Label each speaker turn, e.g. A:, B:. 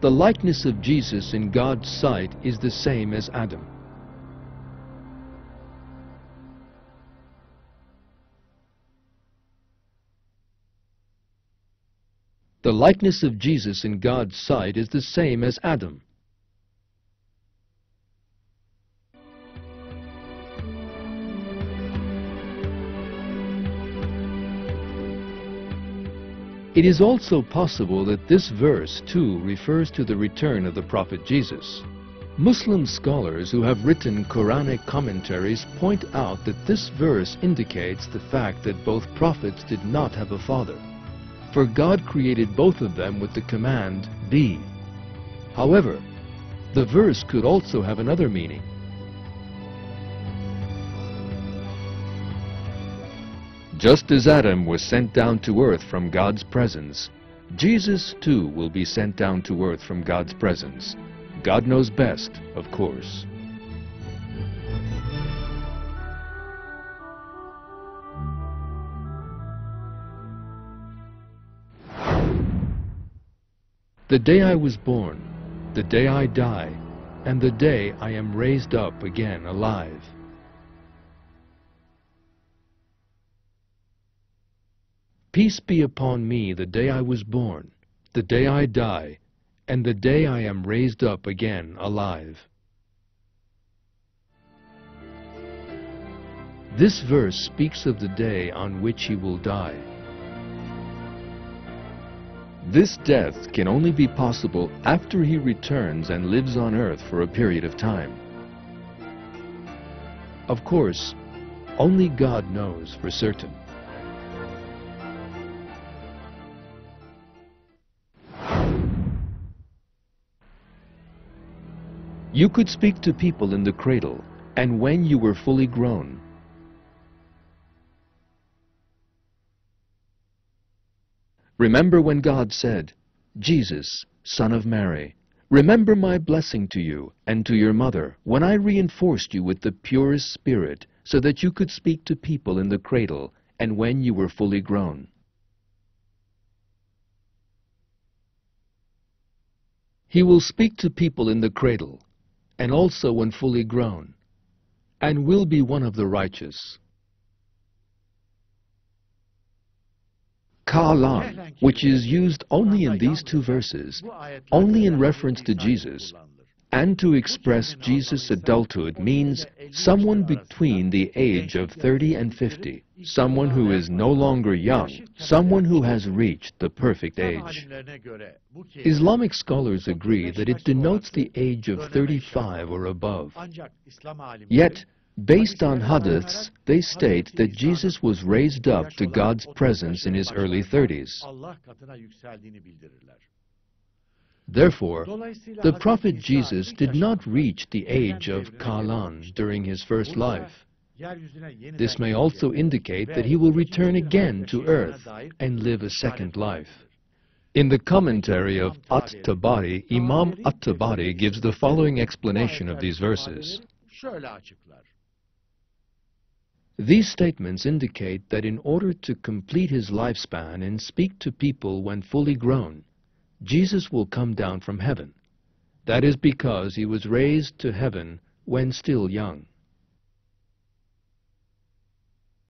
A: The likeness of Jesus in God's sight is the same as Adam. The likeness of Jesus in God's sight is the same as Adam. It is also possible that this verse too refers to the return of the Prophet Jesus. Muslim scholars who have written Quranic commentaries point out that this verse indicates the fact that both prophets did not have a father. For God created both of them with the command, be. However, the verse could also have another meaning. Just as Adam was sent down to earth from God's presence, Jesus too will be sent down to earth from God's presence. God knows best, of course. The day I was born, the day I die, and the day I am raised up again alive. Peace be upon me the day I was born, the day I die, and the day I am raised up again alive. This verse speaks of the day on which he will die. This death can only be possible after he returns and lives on earth for a period of time. Of course, only God knows for certain. You could speak to people in the cradle, and when you were fully grown. Remember when God said, Jesus, son of Mary, remember my blessing to you and to your mother when I reinforced you with the purest spirit so that you could speak to people in the cradle and when you were fully grown. He will speak to people in the cradle and also when fully grown, and will be one of the righteous. Kahlan, which is used only in these two verses, only in reference to Jesus, and to express Jesus' adulthood means someone between the age of 30 and 50, someone who is no longer young, someone who has reached the perfect age. Islamic scholars agree that it denotes the age of 35 or above. Yet, based on hadiths, they state that Jesus was raised up to God's presence in his early 30s. Therefore, the Prophet Jesus did not reach the age of Kahlan during his first life. This may also indicate that he will return again to earth and live a second life. In the commentary of At-Tabari, Imam At-Tabari gives the following explanation of these verses. These statements indicate that in order to complete his lifespan and speak to people when fully grown, Jesus will come down from heaven. That is because he was raised to heaven when still young.